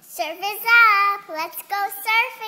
Surf is up. Let's go surfing.